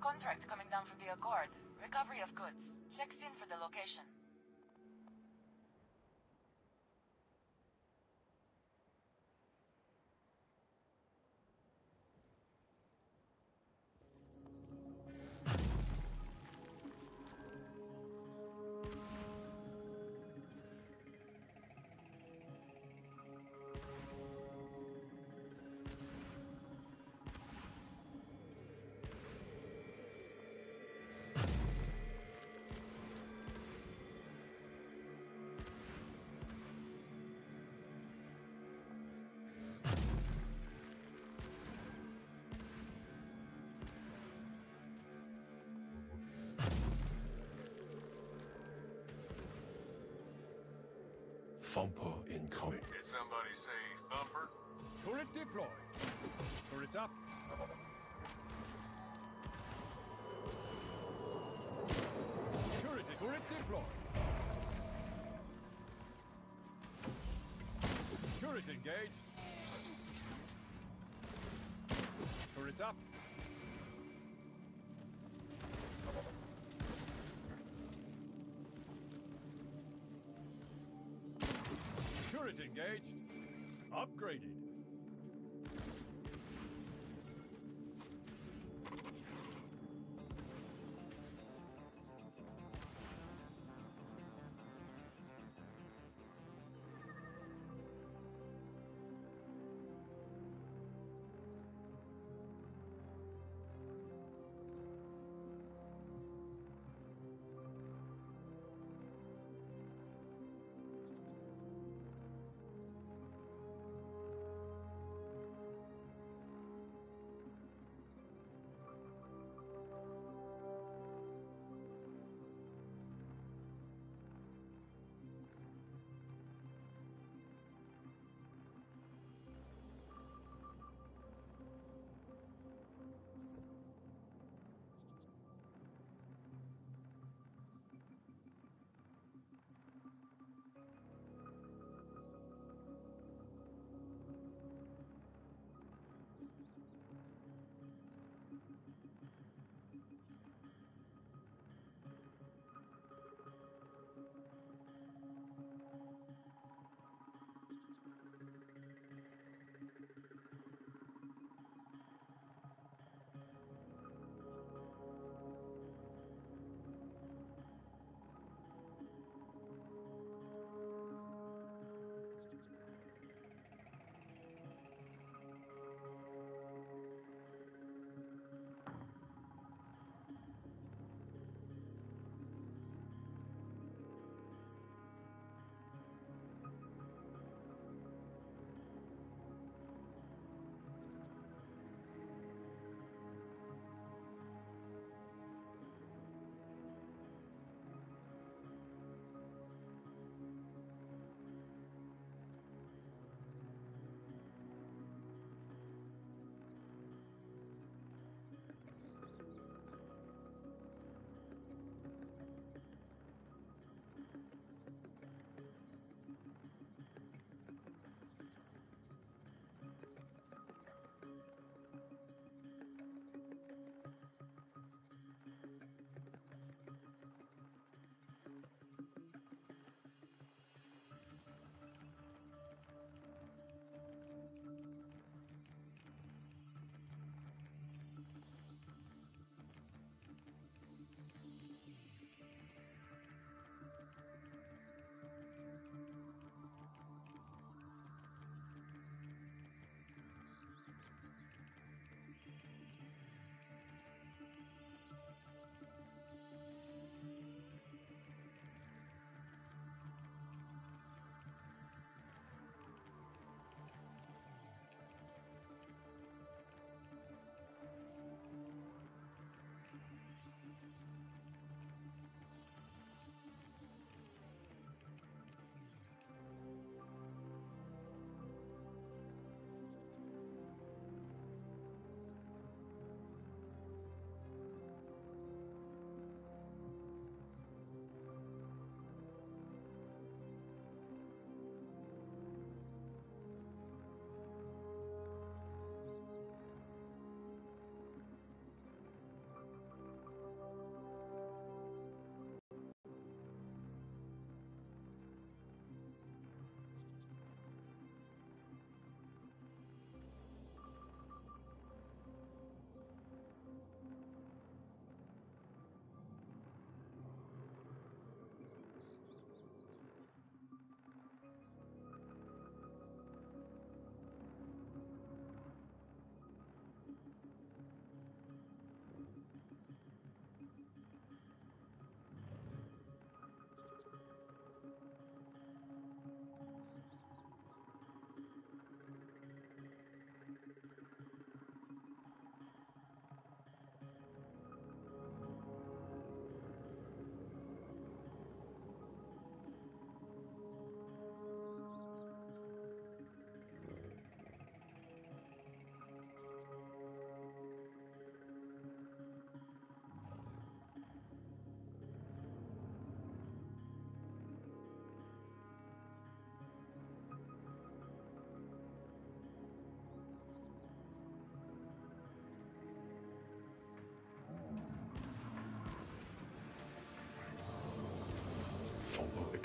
contract coming down from the Accord. Recovery of goods. Check in for the location. Thumper incoming. Did somebody say thumper? Turret deployed. Turret up. Turret, turret deployed. Turret engaged. Turret up. Engaged. Upgraded.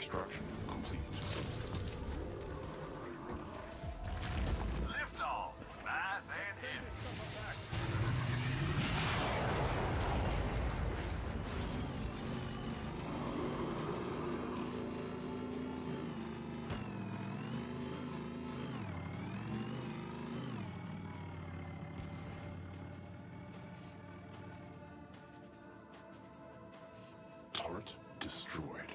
Extraction complete. Lift off. Nice and heavy. Turret destroyed.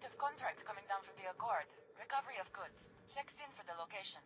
Lucrative contract coming down from the Accord. Recovery of goods. Check in for the location.